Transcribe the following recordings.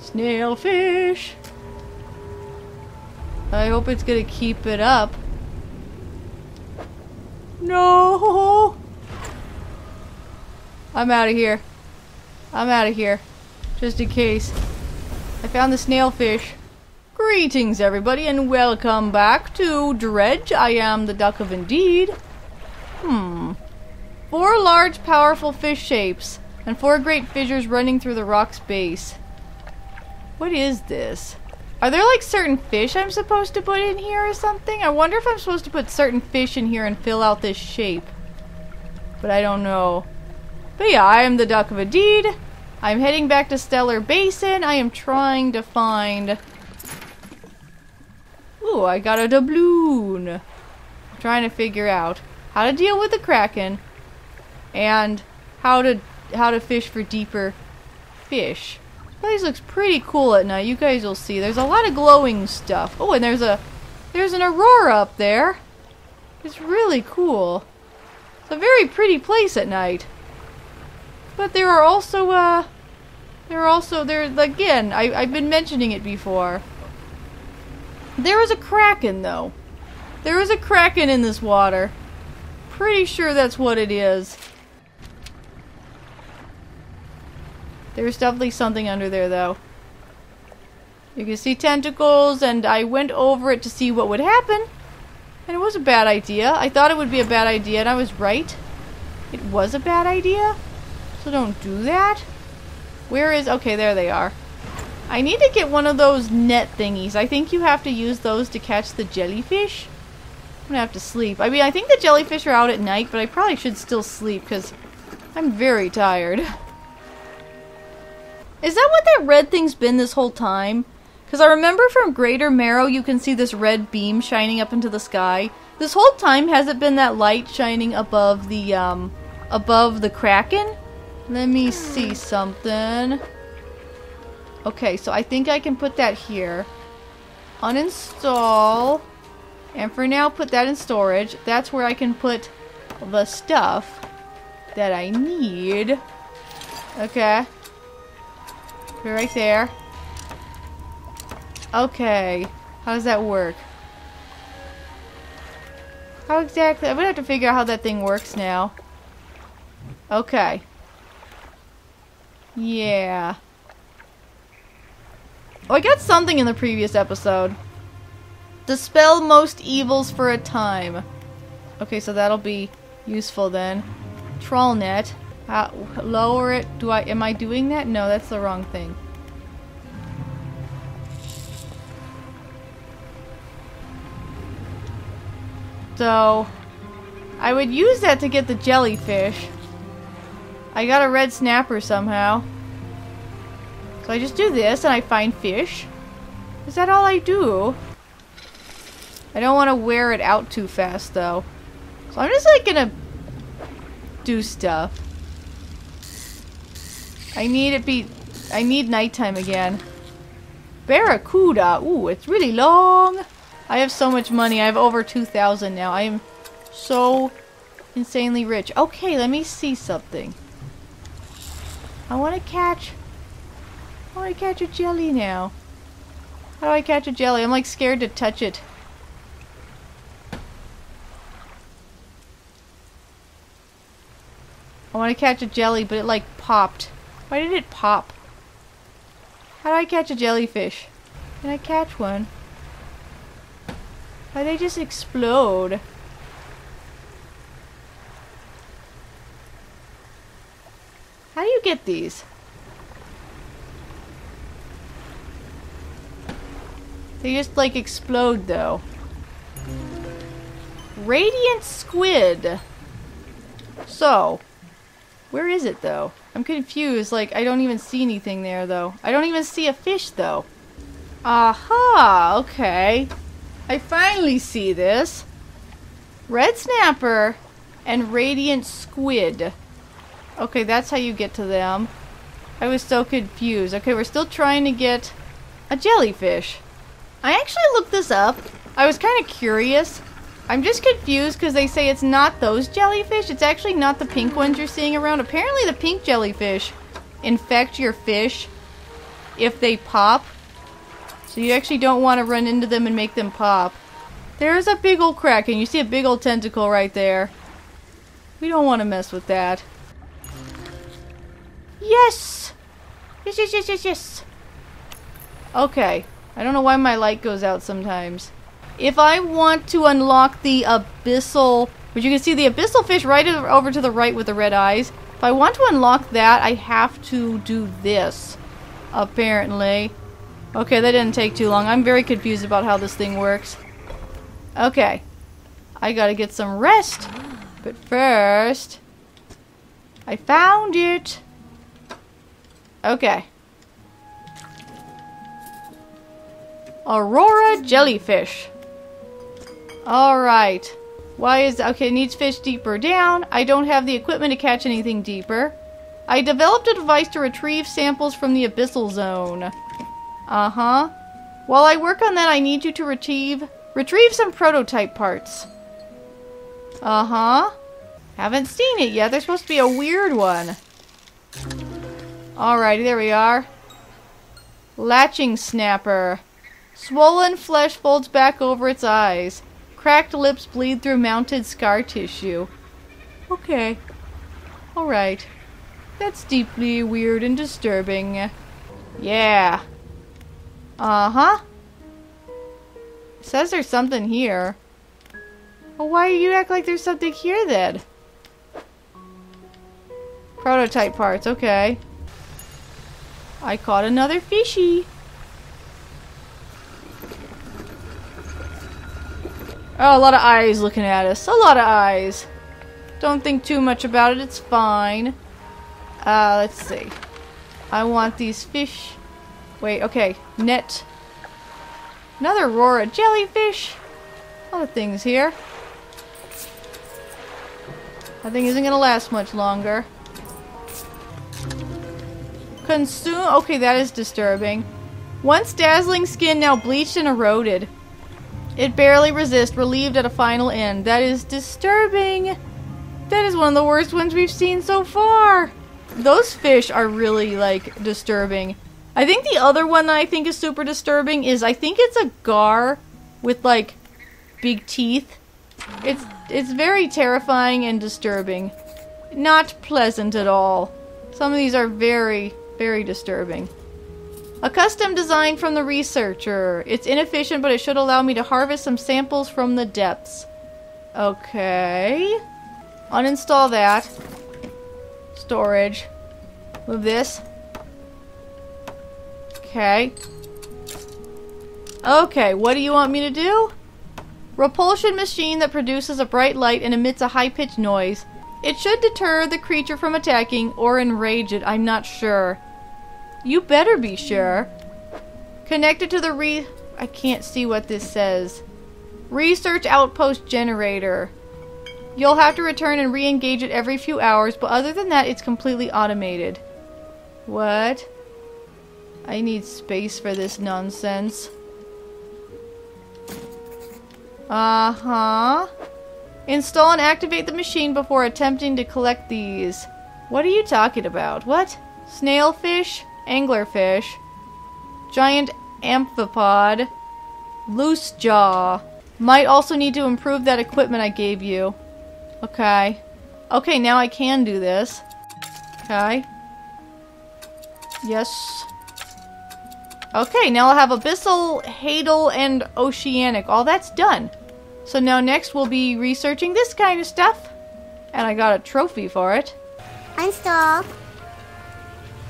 Snailfish. I hope it's gonna keep it up. No! I'm out of here. I'm out of here. Just in case. I found the snailfish. Greetings, everybody, and welcome back to Dredge. I am the Duck of Indeed. Hmm. Four large, powerful fish shapes, and four great fissures running through the rock's base. What is this? Are there like certain fish I'm supposed to put in here or something? I wonder if I'm supposed to put certain fish in here and fill out this shape. But I don't know. But yeah, I am the Duck of a Deed. I'm heading back to Stellar Basin. I am trying to find... Ooh, I got a doubloon. I'm trying to figure out how to deal with the Kraken and how to how to fish for deeper fish. Place looks pretty cool at night. You guys will see. There's a lot of glowing stuff. Oh, and there's a there's an aurora up there. It's really cool. It's a very pretty place at night. But there are also uh there are also there again, I I've been mentioning it before. There is a kraken though. There is a kraken in this water. Pretty sure that's what it is. There's definitely something under there, though. You can see tentacles, and I went over it to see what would happen. And it was a bad idea. I thought it would be a bad idea, and I was right. It was a bad idea. So don't do that. Where is... Okay, there they are. I need to get one of those net thingies. I think you have to use those to catch the jellyfish. I'm gonna have to sleep. I mean, I think the jellyfish are out at night, but I probably should still sleep, because I'm very tired. Is that what that red thing's been this whole time? Because I remember from Greater Marrow you can see this red beam shining up into the sky. This whole time has it been that light shining above the, um, above the Kraken? Let me see something. Okay, so I think I can put that here. Uninstall. And for now, put that in storage. That's where I can put the stuff that I need. Okay. It right there. Okay. How does that work? How exactly? I'm gonna have to figure out how that thing works now. Okay. Yeah. Oh, I got something in the previous episode. Dispel most evils for a time. Okay, so that'll be useful then. Troll Uh, lower it. Do I? Am I doing that? No, that's the wrong thing. So, I would use that to get the jellyfish. I got a red snapper somehow. So I just do this and I find fish. Is that all I do? I don't want to wear it out too fast though. So I'm just like gonna do stuff. I need it be I need nighttime again. Barracuda. Ooh, it's really long. I have so much money. I have over 2,000 now. I am so insanely rich. Okay, let me see something. I want to catch... I want to catch a jelly now. How do I catch a jelly? I'm like scared to touch it. I want to catch a jelly, but it like popped. Why did it pop? How do I catch a jellyfish? Can I catch one? Why they just explode? How do you get these? They just like explode though. Radiant squid. So, where is it though? I'm confused. Like, I don't even see anything there though. I don't even see a fish though. Aha! Okay. I finally see this. Red snapper and radiant squid. Okay, that's how you get to them. I was so confused. Okay, we're still trying to get a jellyfish. I actually looked this up. I was kind of curious. I'm just confused because they say it's not those jellyfish. It's actually not the pink ones you're seeing around. Apparently the pink jellyfish infect your fish if they pop. So you actually don't want to run into them and make them pop. There's a big old kraken. You see a big old tentacle right there. We don't want to mess with that. Yes! Yes, yes, yes, yes, yes. Okay. I don't know why my light goes out sometimes. If I want to unlock the abyssal... Which you can see the abyssal fish right over to the right with the red eyes. If I want to unlock that, I have to do this. Apparently. Okay, that didn't take too long. I'm very confused about how this thing works. Okay. I gotta get some rest. But first... I found it! Okay. Aurora jellyfish. Alright. Why is... Okay, needs fish deeper down. I don't have the equipment to catch anything deeper. I developed a device to retrieve samples from the abyssal zone. Uh-huh. While I work on that, I need you to retrieve... Retrieve some prototype parts. Uh-huh. Haven't seen it yet. There's supposed to be a weird one. Alrighty, there we are. Latching snapper. Swollen flesh folds back over its eyes. Cracked lips bleed through mounted scar tissue. Okay. Alright. That's deeply weird and disturbing. Yeah. Uh-huh. Says there's something here. Well, why do you act like there's something here then? Prototype parts, okay. I caught another fishy. Oh, a lot of eyes looking at us. A lot of eyes. Don't think too much about it. It's fine. Uh, let's see. I want these fish. Wait, okay. Net. Another Aurora jellyfish. A lot of things here. That thing isn't gonna last much longer. Consume. Okay, that is disturbing. Once dazzling skin, now bleached and eroded. It barely resists, relieved at a final end. That is disturbing. That is one of the worst ones we've seen so far. Those fish are really, like, disturbing. I think the other one that I think is super disturbing is I think it's a gar with, like, big teeth. It's, it's very terrifying and disturbing. Not pleasant at all. Some of these are very, very disturbing. A custom design from the researcher. It's inefficient, but it should allow me to harvest some samples from the depths. Okay. Uninstall that. Storage. Move this. Okay. Okay, what do you want me to do? Repulsion machine that produces a bright light and emits a high-pitched noise. It should deter the creature from attacking or enrage it. I'm not sure. You better be sure. Connected to the re... I can't see what this says. Research outpost generator. You'll have to return and re-engage it every few hours, but other than that, it's completely automated. What? I need space for this nonsense. Uh-huh. Install and activate the machine before attempting to collect these. What are you talking about? What? Snailfish? Anglerfish? Giant amphipod? Loose jaw? Might also need to improve that equipment I gave you. Okay. Okay, now I can do this. Okay. Yes. Okay, now I'll have Abyssal, Hadal, and Oceanic. All that's done. So now next we'll be researching this kind of stuff. And I got a trophy for it. Install.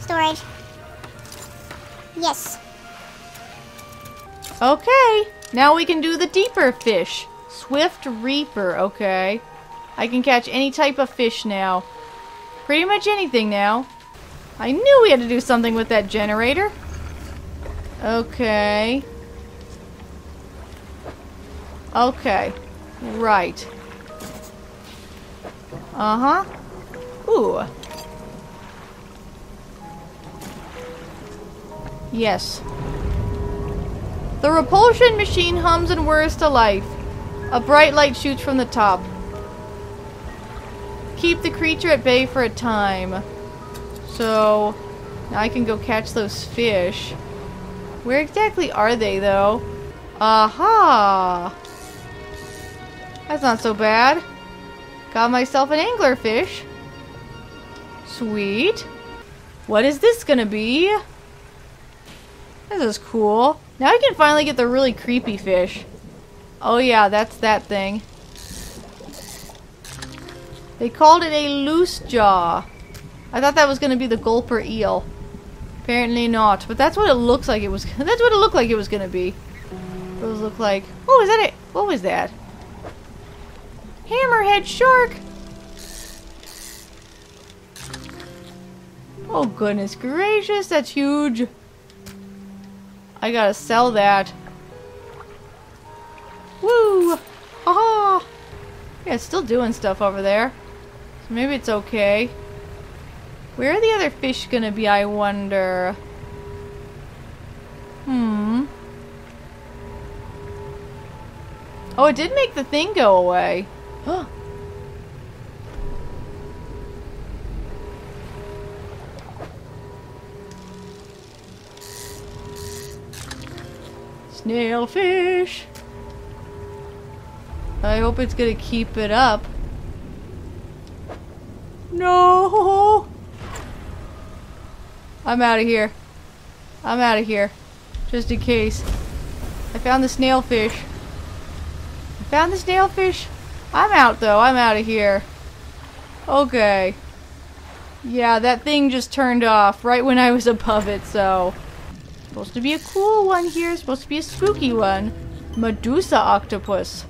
Storage. Yes. Okay, now we can do the deeper fish. Swift Reaper, okay. I can catch any type of fish now. Pretty much anything now. I knew we had to do something with that generator. Okay. Okay. Right. Uh-huh. Ooh. Yes. The repulsion machine hums and whirs to life. A bright light shoots from the top. Keep the creature at bay for a time. So, Now I can go catch those fish. Where exactly are they, though? Aha! That's not so bad. Got myself an anglerfish. Sweet. What is this gonna be? This is cool. Now I can finally get the really creepy fish. Oh yeah, that's that thing. They called it a loose jaw. I thought that was gonna be the gulper eel. Apparently not, but that's what it looks like it was. That's what it looked like it was gonna be. Those look like. Oh, is that it? What was that? Hammerhead shark. Oh goodness gracious, that's huge. I gotta sell that. Woo! Haha! Yeah, it's still doing stuff over there. So maybe it's okay. Where are the other fish gonna be, I wonder? Hmm. Oh, it did make the thing go away. Snailfish. I hope it's gonna keep it up. No! I'm out of here. I'm out of here. Just in case. I found the snailfish. I found the snailfish. I'm out though. I'm out of here. Okay. Yeah, that thing just turned off right when I was above it, so... Supposed to be a cool one here. Supposed to be a spooky one. Medusa octopus.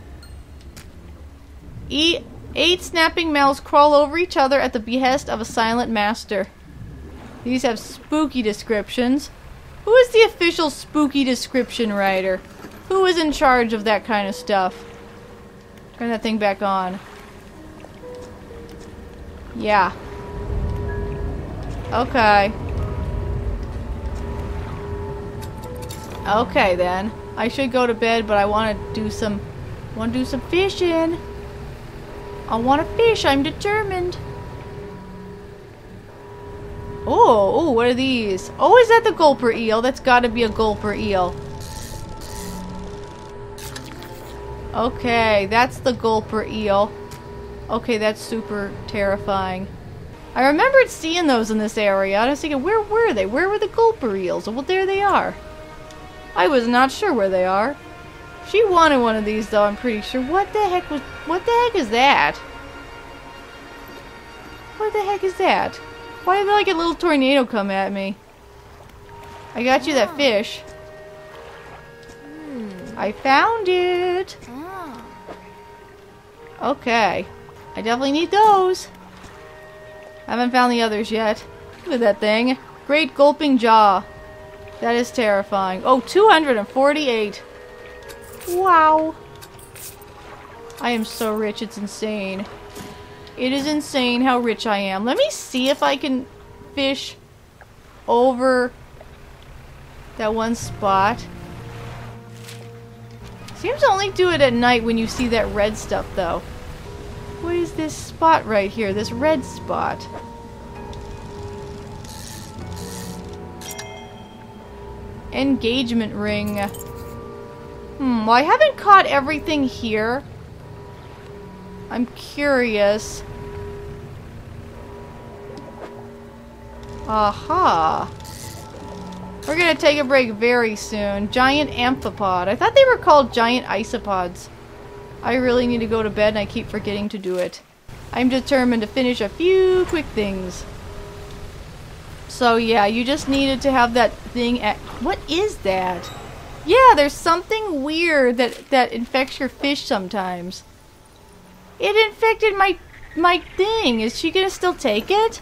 Eat eight snapping mouths crawl over each other at the behest of a silent master. These have spooky descriptions. Who is the official spooky description writer? Who is in charge of that kind of stuff? Turn that thing back on. Yeah. Okay. Okay then. I should go to bed, but I want to do some want to do some fishing. I want to fish. I'm determined. Oh, oh, what are these? Oh, is that the gulper eel? That's got to be a gulper eel. Okay, that's the gulper eel. Okay, that's super terrifying. I remembered seeing those in this area. I was thinking, where were they? Where were the gulper eels? Well, there they are. I was not sure where they are. She wanted one of these, though, I'm pretty sure. What the heck was... What the heck is that? What the heck is that? Why did like a little tornado come at me? I got you that fish. Hmm. I found it. Oh. Okay. I definitely need those. I haven't found the others yet. Look at that thing. Great gulping jaw. That is terrifying. Oh, 248. Wow. I am so rich, it's insane. It is insane how rich I am. Let me see if I can fish over that one spot. Seems to only do it at night when you see that red stuff, though. What is this spot right here? This red spot. Engagement ring. Hmm, well I haven't caught everything here. I'm curious. Aha. We're gonna take a break very soon. Giant amphipod. I thought they were called giant isopods. I really need to go to bed and I keep forgetting to do it. I'm determined to finish a few quick things. So yeah, you just needed to have that thing at- What is that? Yeah, there's something weird that, that infects your fish sometimes. It infected my my thing. Is she gonna still take it?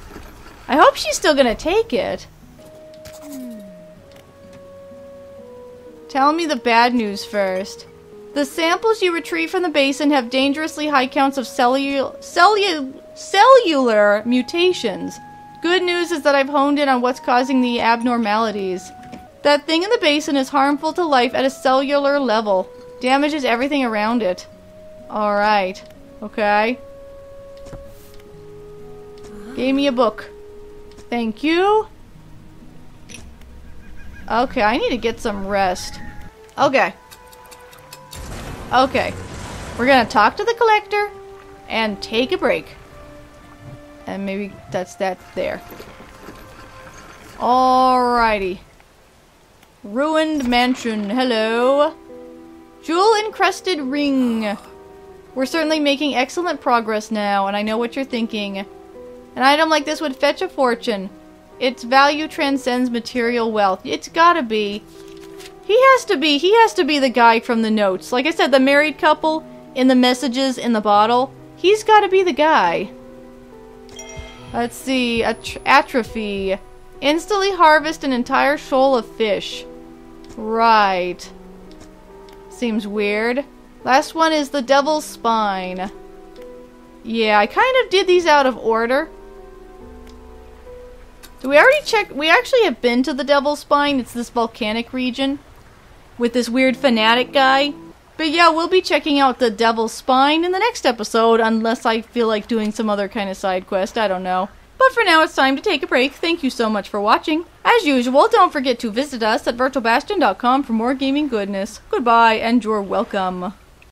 I hope she's still gonna take it. Tell me the bad news first. The samples you retrieve from the basin have dangerously high counts of cellu cellu cellular mutations. Good news is that I've honed in on what's causing the abnormalities. That thing in the basin is harmful to life at a cellular level. Damages everything around it. Alright. Okay. Gave me a book. Thank you. Okay, I need to get some rest. Okay. Okay. We're gonna talk to the collector and take a break. And maybe that's that there. Alrighty. Ruined mansion. Hello. Jewel encrusted ring. We're certainly making excellent progress now, and I know what you're thinking. An item like this would fetch a fortune. Its value transcends material wealth. It's gotta be. He has to be. He has to be the guy from the notes. Like I said, the married couple in the messages in the bottle. He's gotta be the guy. Let's see. At- atrophy. Instantly harvest an entire shoal of fish. Right. Seems weird. Last one is the Devil's Spine. Yeah, I kind of did these out of order. Do we already check? We actually have been to the Devil's Spine. It's this volcanic region with this weird fanatic guy. But yeah, we'll be checking out the Devil's Spine in the next episode, unless I feel like doing some other kind of side quest. I don't know. But for now, it's time to take a break. Thank you so much for watching. As usual, don't forget to visit us at virtualbastion.com for more gaming goodness. Goodbye, and you're welcome.